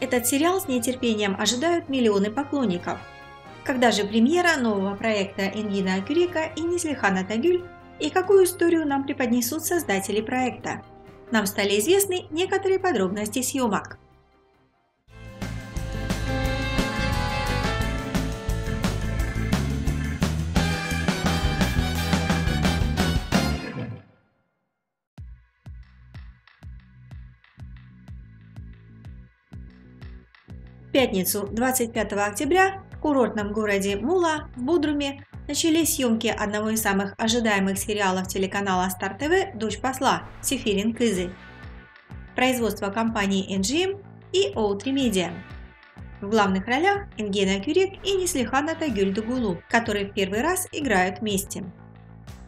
Этот сериал с нетерпением ожидают миллионы поклонников. Когда же премьера нового проекта Ингина Кюрика и Неслихана Тагюль и какую историю нам преподнесут создатели проекта? Нам стали известны некоторые подробности съемок. В пятницу 25 октября в курортном городе Мула в Будруме начались съемки одного из самых ожидаемых сериалов телеканала Star TV «Дочь посла» Сефирин Кызы. Производство компании NGM и O3 Media. В главных ролях Ингена Кюрик и Неслихана Тагюль Дугулу, которые в первый раз играют вместе.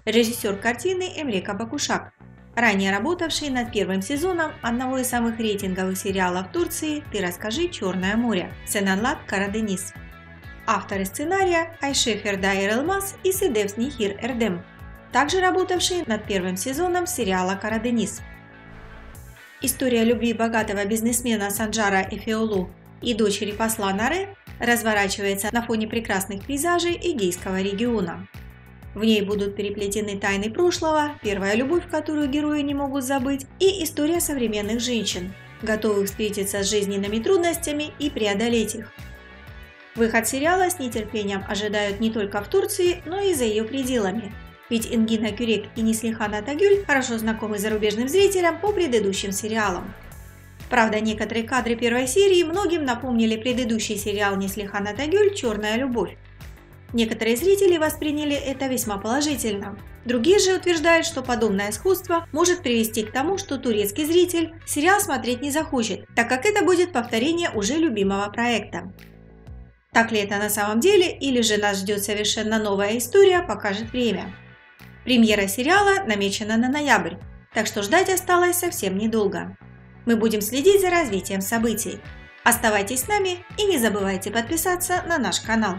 Режиссер картины Эмлека Бакушак, ранее работавший над первым сезоном одного из самых рейтинговых сериалов Турции «Ты расскажи Черное море» Сенанлат Караденис. Авторы сценария Айше Фердайер Элмаз и Сидев Снихир Эрдем, также работавшие над первым сезоном сериала «Караденис». История любви богатого бизнесмена Санджара Эфеолу и дочери посла Наре разворачивается на фоне прекрасных пейзажей Эгейского региона. В ней будут переплетены тайны прошлого, первая любовь, которую герои не могут забыть, и история современных женщин, готовых встретиться с жизненными трудностями и преодолеть их. Выход сериала с нетерпением ожидают не только в Турции, но и за ее пределами. Ведь Ингина Кюрек и Неслихан Атагюль хорошо знакомы зарубежным зрителям по предыдущим сериалам. Правда, некоторые кадры первой серии многим напомнили предыдущий сериал Неслихана Тагюль «Черная любовь». Некоторые зрители восприняли это весьма положительно. Другие же утверждают, что подобное сходство может привести к тому, что турецкий зритель сериал смотреть не захочет, так как это будет повторение уже любимого проекта. Так ли это на самом деле, или же нас ждет совершенно новая история, покажет время. Премьера сериала намечена на ноябрь, так что ждать осталось совсем недолго. Мы будем следить за развитием событий. Оставайтесь с нами и не забывайте подписаться на наш канал.